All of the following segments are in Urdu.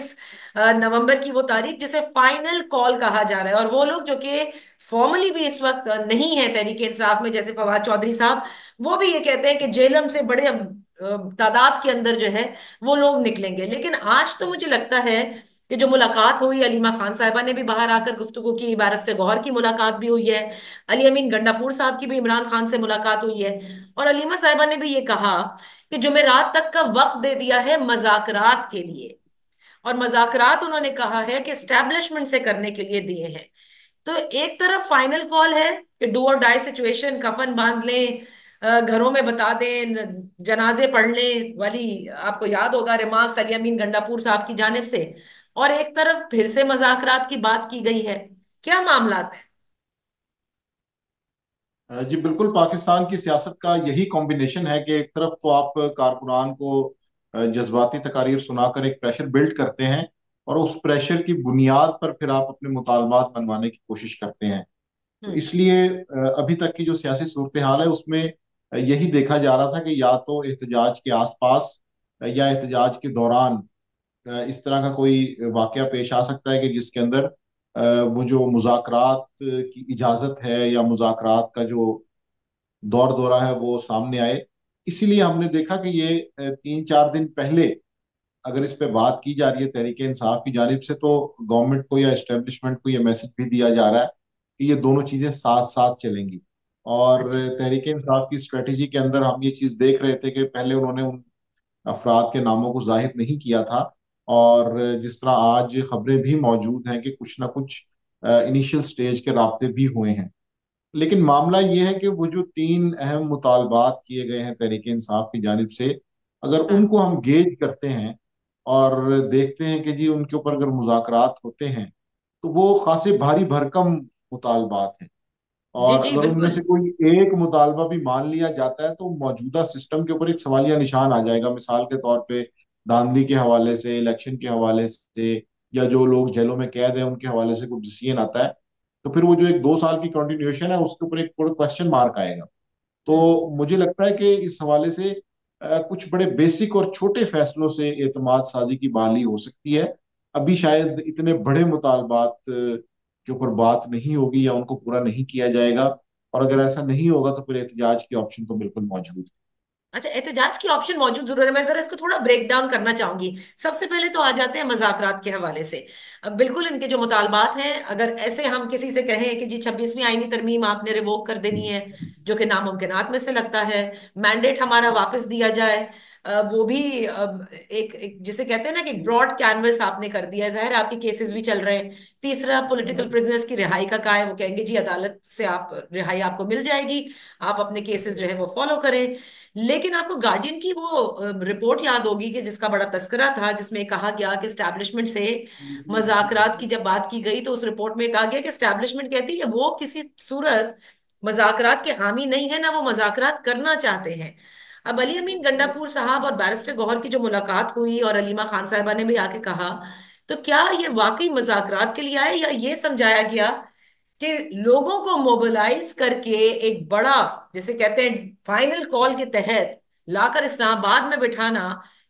چوبیس نومبر کی وہ تاریخ جسے فائنل کال کہا جا رہا ہے۔ اور وہ لوگ جو کہ فارملی بھی اس وقت نہیں ہے تحریک انصاف میں، جیسے فواد چودھری صاحب، وہ بھی یہ کہتے ہیں کہ جیلم سے بڑے تعداد کے اندر جو ہے وہ لوگ نکلیں گے۔ لیکن آج تو مجھے لگتا ہے کہ جو ملاقات ہوئی علیمہ خان صاحبہ نے بھی باہر آ کر گفتگو کی بیرسٹر گوہر کی ملاقات بھی ہوئی ہے، علی امین گنڈا پور صاحب کی بھی، عمران خان سے ملاقات ہوئی ہے۔ اور علیمہ صاحبہ نے بھی یہ کہا کہ جمعرات تک کا وقت دے دیا ہے مذاکرات کے لیے اور مذاکرات انہوں نے کہا ہے کہ اسٹیبلشمنٹ سے کرنے کے لیے دیے ہیں۔ تو ایک طرف فائنل کال ہے کہ ڈو اور ڈائی سچویشن کفن باندھ لیں گھروں میں بتا دیں، جنازے پڑھ لیں۔ والی آپ کو یاد ہوگا ریمارکس علی امین گنڈا پور صاحب کی جانب سے۔ اور ایک طرف پھر سے مذاکرات کی بات کی گئی ہے۔ کیا معاملات ہیں؟ جی بالکل پاکستان کی سیاست کا یہی کمبینیشن ہے کہ ایک طرف تو آپ کارکنان کو جذباتی تقاریر سنا کر ایک پریشر بلڈ کرتے ہیں اور اس پریشر کی بنیاد پر پھر آپ اپنے مطالبات بنوانے کی کوشش کرتے ہیں۔ اس لیے ابھی تک کی جو سیاسی صورتحال ہے اس میں یہی دیکھا جا رہا تھا کہ یا تو احتجاج کے آس پاس یا احتجاج کے دوران اس طرح کا کوئی واقعہ پیش آ سکتا ہے کہ جس کے اندر وہ جو مذاکرات کی اجازت ہے یا مذاکرات کا جو دور دورہ ہے وہ سامنے آئے۔ اسی لیے ہم نے دیکھا کہ یہ تین چار دن پہلے اگر اس پہ بات کی جا رہی ہے تحریک انصاف کی جانب سے تو گورنمنٹ کو یا اسٹیبلشمنٹ کو یہ میسج بھی دیا جا رہا ہے کہ یہ دونوں چیزیں ساتھ ساتھ چلیں گی۔ اور اچھا۔ تحریک انصاف کی اسٹریٹجی کے اندر ہم یہ چیز دیکھ رہے تھے کہ پہلے انہوں نے ان افراد کے ناموں کو ظاہر نہیں کیا تھا۔ اور جس طرح آج خبریں بھی موجود ہیں کہ کچھ نہ کچھ انیشل سٹیج کے رابطے بھی ہوئے ہیں۔ لیکن معاملہ یہ ہے کہ وہ جو تین اہم مطالبات کیے گئے ہیں تحریک انصاف کی جانب سے اگر ان کو ہم گیج کرتے ہیں اور دیکھتے ہیں کہ جی ان کے اوپر اگر مذاکرات ہوتے ہیں تو وہ خاصے بھاری بھرکم مطالبات ہیں۔ اور جی جی اگر ان میں سے کوئی ایک مطالبہ بھی مان لیا جاتا ہے تو موجودہ سسٹم کے اوپر ایک سوالیہ نشان آ جائے گا۔ مثال کے طور پہ داندی کے حوالے سے الیکشن کے حوالے سے یا جو لوگ جیلوں میں قید ہیں ان کے حوالے سے کوئی ڈسیزن آتا ہے۔ تو پھر وہ جو ایک دو سال کی کنٹینیوشن ہے، اس کے اوپر ایک کوشچن مارک آئے گا۔ تو مجھے لگتا ہے کہ اس حوالے سے کچھ بڑے بیسک اور چھوٹے فیصلوں سے اعتماد سازی کی بحالی ہو سکتی ہے۔ ابھی شاید اتنے بڑے مطالبات کے اوپر بات نہیں ہوگی یا ان کو پورا نہیں کیا جائے گا۔ اور اگر ایسا نہیں ہوگا تو پھر احتجاج کی آپشن تو بالکل موجود ہے۔ اچھا احتجاج کی آپشن موجود ضرور ہے۔ میں ذرا اس کو تھوڑا بریک ڈاؤن کرنا چاہوں گی۔ سب سے پہلے تو آ جاتے ہیں مذاکرات کے حوالے سے۔ بالکل ان کے جو مطالبات ہیں، اگر ایسے ہم کسی سے کہیں کہ جی چھبیسویں آئینی ترمیم آپ نے ریووک کر دینی ہے، جو کہ ناممکنات میں سے لگتا ہے مینڈیٹ ہمارا واپس دیا جائے۔ وہ بھی ایک جسے کہتے ہیں نا کہ براڈ کینوس آپ نے کر دیا ہے۔ ظاہر آپ کے کیسز بھی چل رہے ہیں۔ تیسرا پولیٹیکل پرزنرز کی رہائی کا کا ہے۔ وہ کہیں گے جی عدالت سے آپ رہائی آپ کو مل جائے گی۔ آپ اپنے کیسز جو ہے وہ فالو کریں۔ لیکن آپ کو گارڈین کی وہ رپورٹ یاد ہوگی کہ جس کا بڑا تذکرہ تھا جس میں کہا گیا کہ اسٹیبلشمنٹ سے مذاکرات کی جب بات کی گئی تو اس رپورٹ میں کہا گیا کہ اسٹیبلشمنٹ کہتی ہے وہ کسی صورت مذاکرات کے حامی نہیں ہے نہ وہ مذاکرات کرنا چاہتے ہیں۔ اب علی امین گنڈا پور صاحب اور بیرسٹر گوہر کی جو ملاقات ہوئی اور علیمہ خان صاحبہ نے بھی آ کے کہا، تو کیا یہ واقعی مذاکرات کے لیے آئے یا یہ سمجھایا گیا کہ لوگوں کو موبلائز کر کے ایک بڑا جیسے کہتے ہیں فائنل کال کے تحت لا کر اسلام آباد میں بٹھانا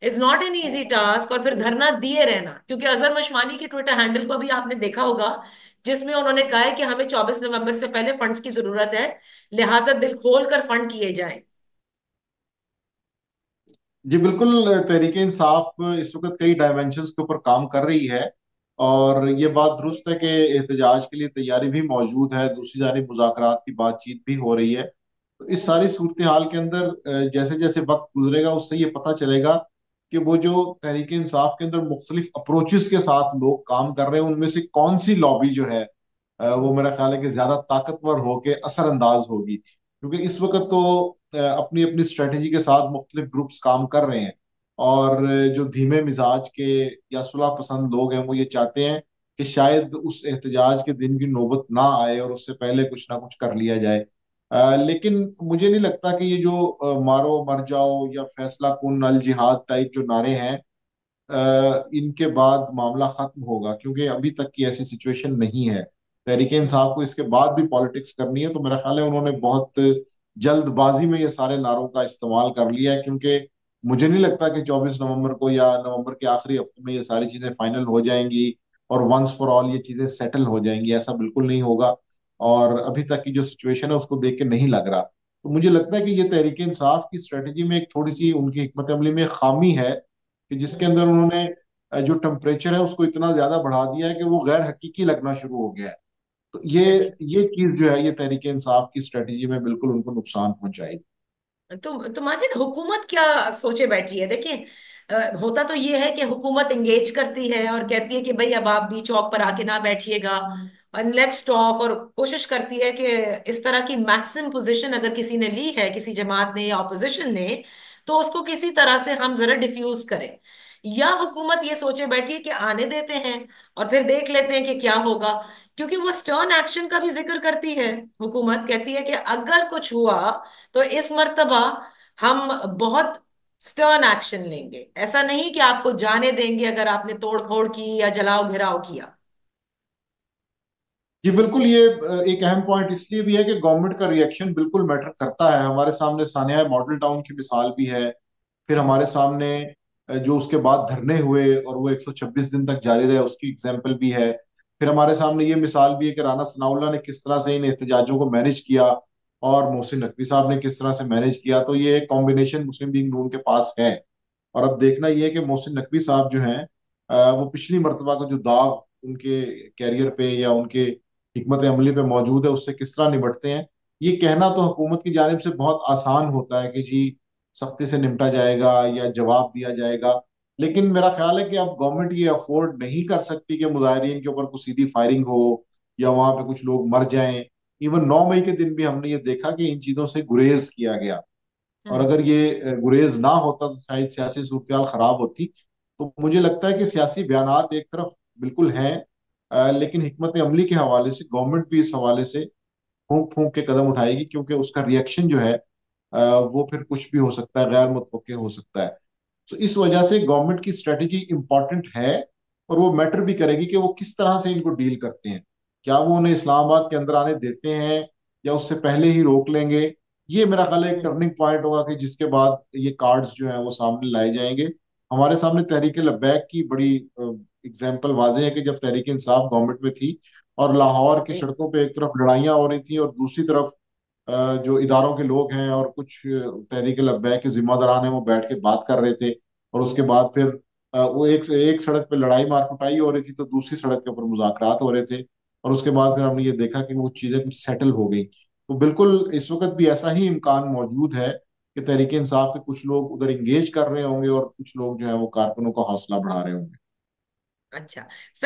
is not an easy task اور پھر دھرنا دیے رہنا، کیونکہ اظہر مشوانی کی ٹویٹر ہینڈل کو بھی آپ نے دیکھا ہوگا، جس میں انہوں نے کہا ہے کہ ہمیں چوبیس نومبر سے پہلے فنڈز کی ضرورت ہے، لہٰذا دل کھول کر فنڈ کیے جائیں۔ جی بالکل، تحریک انصاف اس وقت کئی ڈائمینشنز کے اوپر کام کر رہی ہے اور یہ بات درست ہے کہ احتجاج کے لیے تیاری بھی موجود ہے، دوسری جانب مذاکرات کی بات چیت بھی ہو رہی ہے۔ تو اس ساری صورتحال کے اندر جیسے جیسے وقت گزرے گا، اس سے یہ پتہ چلے گا کہ وہ جو تحریک انصاف کے اندر مختلف اپروچز کے ساتھ لوگ کام کر رہے ہیں، ان میں سے کون سی لابی جو ہے وہ میرا خیال ہے کہ زیادہ طاقتور ہو کے اثر انداز ہوگی۔ کیونکہ اس وقت تو اپنی اپنی اسٹریٹجی کے ساتھ مختلف گروپس کام کر رہے ہیں۔ اور جو دھیمے مزاج کے یا صلح پسند لوگ ہیں، وہ یہ چاہتے ہیں کہ شاید اس احتجاج کے دن کی نوبت نہ آئے اور اس سے پہلے کچھ نہ کچھ کر لیا جائے۔ لیکن مجھے نہیں لگتا کہ یہ جو مارو مر جاؤ یا فیصلہ کن الجہاد ٹائپ جو نعرے ہیں ان کے بعد معاملہ ختم ہوگا۔ کیونکہ ابھی تک کی ایسی سچویشن نہیں ہے۔ تحریک انصاف کو اس کے بعد بھی پالیٹکس کرنی ہے، تو میرا خیال ہے انہوں نے بہت جلد بازی میں یہ سارے نعروں کا استعمال کر لیا ہے، کیونکہ مجھے نہیں لگتا کہ چوبیس نومبر کو یا نومبر کے آخری ہفتے میں یہ ساری چیزیں فائنل ہو جائیں گی اور ونس فار آل یہ چیزیں سیٹل ہو جائیں گی، ایسا بالکل نہیں ہوگا۔ اور ابھی تک کی جو سچویشن ہے، اس کو دیکھ کے نہیں لگ رہا۔ تو مجھے لگتا ہے کہ یہ تحریک انصاف کی اسٹریٹجی میں ایک تھوڑی سی ان کی حکمت عملی میں خامی ہے کہ جس کے اندر انہوں نے جو ٹمپریچر ہے، اس کو اتنا زیادہ بڑھا دیا ہے کہ وہ غیر حقیقی لگنا شروع ہو گیا ہے۔ تو یہ یہ چیز جو ہے، یہ تحریک انصاف کی اسٹریٹجی میں بالکل ان کو نقصان پہنچائے گی تو ماجد، حکومت کیا سوچے بیٹھی ہے؟ دیکھیں ہوتا تو یہ ہے کہ حکومت انگیج کرتی ہے اور کہتی ہے کہ بھئی اب آپ بھی چوک پر آ کے نہ بیٹھیے گا۔ اینڈ لیٹس ٹاک اور کوشش کرتی ہے کہ اس طرح کی میکسیم پوزیشن اگر کسی نے لی ہے، کسی جماعت نے یا اپوزیشن نے، تو اس کو کسی طرح سے ہم ذرا ڈیفیوز کریں۔ یا حکومت یہ سوچے بیٹھی کہ آنے دیتے ہیں اور پھر دیکھ لیتے ہیں کہ کیا ہوگا، کیونکہ وہ سٹرن ایکشن کا بھی ذکر کرتی ہے۔ حکومت کہتی ہے کہ اگر کچھ ہوا تو اس مرتبہ ہم بہت سٹرن ایکشن لیں گے۔ ایسا نہیں کہ آپ کو جانے دیں گے اگر آپ نے توڑ پھوڑ کی یا جلاؤ گھراؤ کیا۔ جی بالکل، یہ ایک اہم پوائنٹ اس لیے بھی ہے کہ گورنمنٹ کا ریئیکشن بالکل میٹر کرتا ہے۔ ہمارے سامنے سانحہ ماڈل ٹاؤن کی مثال بھی ہے۔ پھر ہمارے سامنے جو اس کے بعد دھرنے ہوئے اور وہ ایک سو چھبیس دن تک جاری رہے، اس کی ایگزامپل بھی ہے۔ پھر ہمارے سامنے یہ مثال بھی ہے کہ رانا ثناء اللہ نے کس طرح سے ان احتجاجوں کو مینیج کیا اور محسن نقوی صاحب نے کس طرح سے مینیج کیا۔ تو یہ ایک کمبینیشن مسلم لیگ نون کے پاس ہے۔ اور اب دیکھنا یہ ہے کہ محسن نقوی صاحب جو ہیں وہ پچھلی مرتبہ کا جو داغ ان کے کیریئر پہ یا ان کے حکمت عملی پہ موجود ہے، اس سے کس طرح نمٹتے ہیں؟ یہ کہنا تو حکومت کی جانب سے بہت آسان ہوتا ہے کہ جی سختی سے نمٹا جائے گا یا جواب دیا جائے گا۔ لیکن میرا خیال ہے کہ اب گورنمنٹ یہ افورڈ نہیں کر سکتی کہ مظاہرین کے اوپر کچھ سیدھی فائرنگ ہو یا وہاں پہ کچھ لوگ مر جائیں۔ ایون نو مئی کے دن بھی ہم نے یہ دیکھا کہ ان چیزوں سے گریز کیا گیا۔ اور اگر یہ گریز نہ ہوتا تو شاید سیاسی صورتحال خراب ہوتی۔ تو مجھے لگتا ہے کہ سیاسی بیانات ایک طرف بالکل ہیں لیکن حکمت عملی کے حوالے سے گورنمنٹ بھی اس حوالے سے پھونک پھونک کے قدم اٹھائے گی کیونکہ اس کا ریئیکشن جو ہے وہ پھر کچھ بھی ہو سکتا ہے غیر متوقع ہو سکتا ہے۔ تو اس وجہ سے گورنمنٹ کی اسٹریٹجی امپورٹنٹ ہے اور وہ میٹر بھی کرے گی کہ وہ کس طرح سے ان کو ڈیل کرتے ہیں۔ کیا وہ انہیں اسلام آباد کے اندر آنے دیتے ہیں یا اس سے پہلے ہی روک لیں گے؟ یہ میرا خیال ہے ایک ٹرننگ پوائنٹ ہوگا کہ جس کے بعد یہ کارڈز جو ہیں وہ سامنے لائے جائیں گے۔ ہمارے سامنے تحریک لبیک کی بڑی اگزامپل واضح ہے کہ جب تحریک انصاف گورنمنٹ میں تھی اور لاہور کی جی۔ سڑکوں پہ ایک طرف لڑائیاں ہو رہی تھیں اور دوسری طرف جو اداروں کے لوگ ہیں اور کچھ تحریک لبیک کے ذمہ داران ہیں، وہ بیٹھ کے بات کر رہے تھے اور اس کے بعد پھر وہ ایک ایک سڑک پہ لڑائی مار کٹائی ہو رہی تھی تو دوسری سڑک کے اوپر مذاکرات ہو رہے تھے اور اس کے بعد پھر ہم نے یہ دیکھا کہ وہ چیزیں کچھ سیٹل ہو گئیں۔ تو بالکل اس وقت بھی ایسا ہی امکان موجود ہے کہ تحریک انصاف کے کچھ لوگ ادھر انگیج کر رہے ہوں گے اور کچھ لوگ جو ہے وہ کارکنوں کا حوصلہ بڑھا رہے ہوں گے۔ اچھا۔